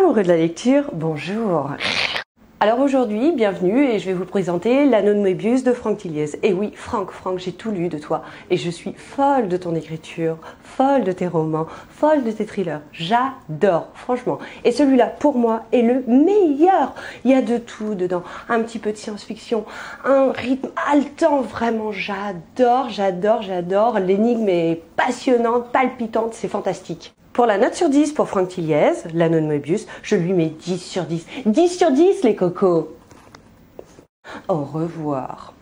amoureux de la lecture, bonjour alors aujourd'hui, bienvenue et je vais vous présenter L'anneau de Moebius de Franck Tilliez. Et oui, Franck, Franck, j'ai tout lu de toi et je suis folle de ton écriture, folle de tes romans, folle de tes thrillers. J'adore, franchement. Et celui-là, pour moi, est le meilleur. Il y a de tout dedans. Un petit peu de science-fiction, un rythme haletant, vraiment, j'adore, j'adore, j'adore. L'énigme est passionnante, palpitante, c'est fantastique. Pour la note sur 10 pour Franck Tilliez, l'anneau de Moebius, je lui mets 10 sur 10. 10 sur 10 les cocos Au revoir.